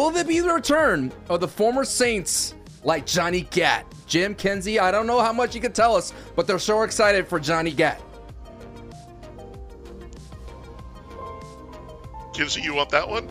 Will there be the return of the former Saints like Johnny Gat? Jim, Kenzie, I don't know how much you can tell us, but they're so excited for Johnny Gat. Kenzie, you want that one?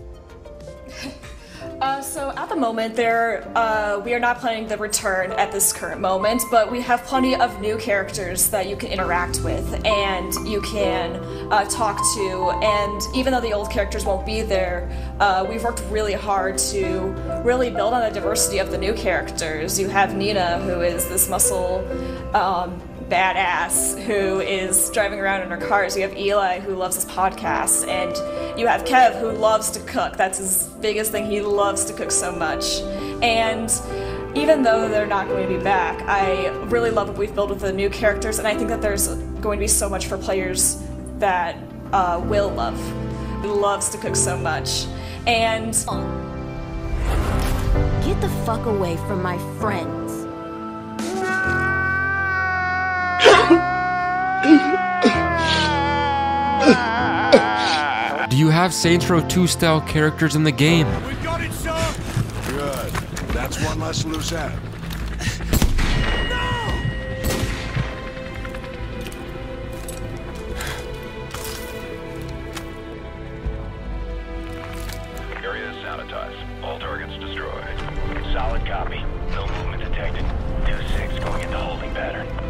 Uh, so at the moment, there uh, we are not planning the return at this current moment, but we have plenty of new characters that you can interact with and you can uh, talk to. And even though the old characters won't be there, uh, we've worked really hard to really build on the diversity of the new characters. You have Neenah, who is this muscle. Um, badass who is driving around in her cars. You have Eli who loves his podcast, and you have Kev who loves to cook. That's his biggest thing. He loves to cook so much. And even though they're not going to be back, I really love what we've built with the new characters, and I think that there's going to be so much for players that uh, will love. He loves to cook so much. And Get the fuck away from my friends. Have Saints Row 2 style characters in the game? We got it, sir! Good. That's one less loose end. Area is sanitized. All targets destroyed. Solid copy. No movement detected. 2-6 going into holding pattern.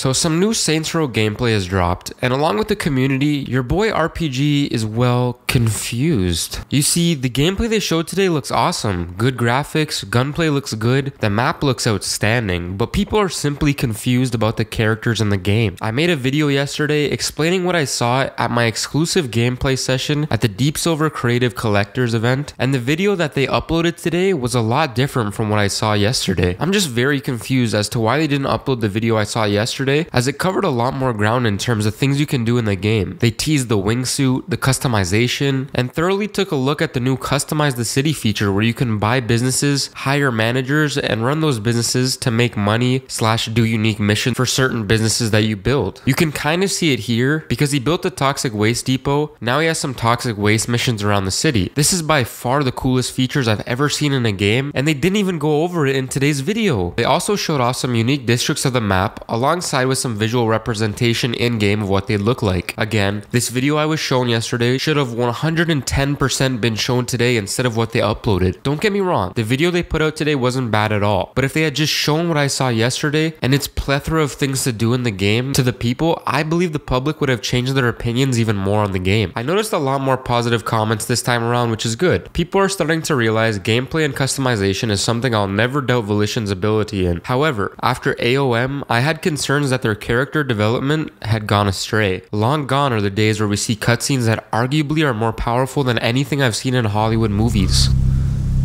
So some new Saints Row gameplay has dropped, and along with the community, your boy RPG is well confused. You see, the gameplay they showed today looks awesome. Good graphics, gunplay looks good, the map looks outstanding, but people are simply confused about the characters in the game. I made a video yesterday explaining what I saw at my exclusive gameplay session at the Deep Silver Creative Collectors event, and the video that they uploaded today was a lot different from what I saw yesterday. I'm just very confused as to why they didn't upload the video I saw yesterday as it covered a lot more ground in terms of things you can do in the game. They teased the wingsuit, the customization, and thoroughly took a look at the new Customize the City feature where you can buy businesses, hire managers, and run those businesses to make money slash do unique missions for certain businesses that you build. You can kind of see it here because he built the Toxic Waste Depot, now he has some toxic waste missions around the city. This is by far the coolest features I've ever seen in a game, and they didn't even go over it in today's video. They also showed off some unique districts of the map alongside with some visual representation in game of what they look like. Again, this video I was shown yesterday should have 110% been shown today instead of what they uploaded. Don't get me wrong, the video they put out today wasn't bad at all, but if they had just shown what I saw yesterday and its plethora of things to do in the game to the people, I believe the public would have changed their opinions even more on the game. I noticed a lot more positive comments this time around, which is good. People are starting to realize gameplay and customization is something I'll never doubt Volition's ability in. However, after AOM, I had concerns that their character development had gone astray. Long gone are the days where we see cutscenes that arguably are more powerful than anything I've seen in Hollywood movies.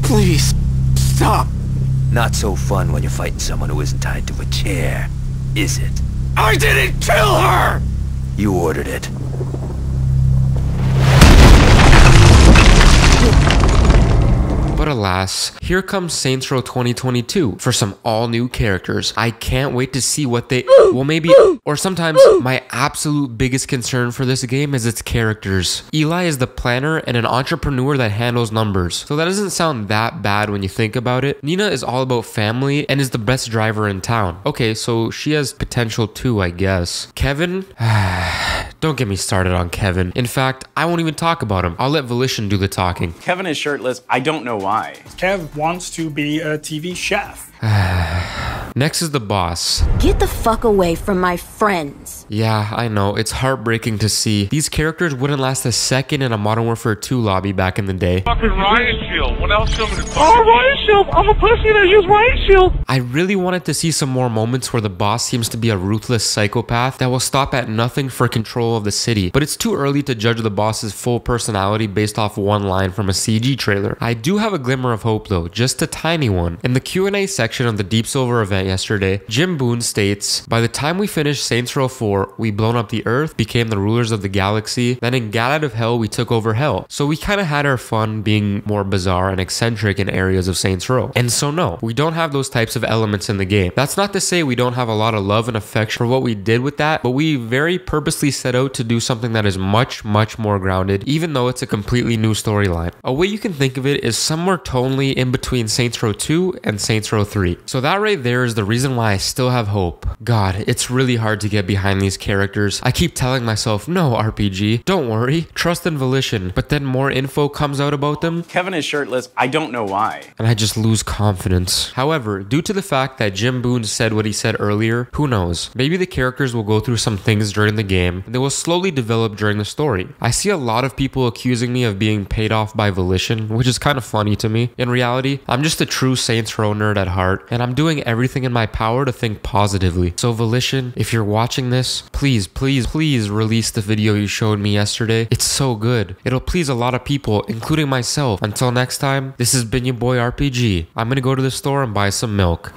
Please, stop! Not so fun when you're fighting someone who isn't tied to a chair, is it? I didn't kill her! You ordered it. Here comes Saints Row 2022 for some all new characters. I can't wait to see what they, well, maybe, or sometimes my absolute biggest concern for this game is its characters. Eli is the planner and an entrepreneur that handles numbers, so that doesn't sound that bad when you think about it. Neenah is all about family and is the best driver in town. Okay, so she has potential too, I guess. Kevin, don't get me started on Kevin. In fact, I won't even talk about him. I'll let Volition do the talking. Kevin is shirtless. I don't know why. Kev wants to be a TV chef. Next is the boss. Get the fuck away from my friends. Yeah, I know. It's heartbreaking to see. These characters wouldn't last a second in a Modern Warfare 2 lobby back in the day. Fucking riot shield. What else am I gonna Oh, riot shield! I'm a pussy that use riot shield! I really wanted to see some more moments where the boss seems to be a ruthless psychopath that will stop at nothing for control of the city. But it's too early to judge the boss's full personality based off one line from a CG trailer. I do have a glimmer of hope though, just a tiny one. In the Q&A section of the Deep Silver event yesterday. Jim Boone states, By the time we finished Saints Row 4, we blown up the Earth, became the rulers of the galaxy. Then in Gat Out of Hell, we took over Hell. So we kind of had our fun being more bizarre and eccentric in areas of Saints Row. And so no, we don't have those types of elements in the game. That's not to say we don't have a lot of love and affection for what we did with that, but we very purposely set out to do something that is much, much more grounded, even though it's a completely new storyline. A way you can think of it is somewhere tonally in between Saints Row 2 and Saints Row 3. So that right there is the reason why I still have hope. God, it's really hard to get behind these characters. I keep telling myself, no, RPG, don't worry, trust and volition, but then more info comes out about them. Kevin is shirtless. I don't know why. And I just lose confidence. However, due to the fact that Jim Boone said what he said earlier, who knows? Maybe the characters will go through some things during the game, and they will slowly develop during the story. I see a lot of people accusing me of being paid off by volition, which is kind of funny to me. In reality, I'm just a true Saints Row nerd at heart, and I'm doing everything in my power to think positively. So, Volition, if you're watching this, please, please, please release the video you showed me yesterday. It's so good. It'll please a lot of people, including myself. Until next time, this has been your boy RPG. I'm gonna go to the store and buy some milk.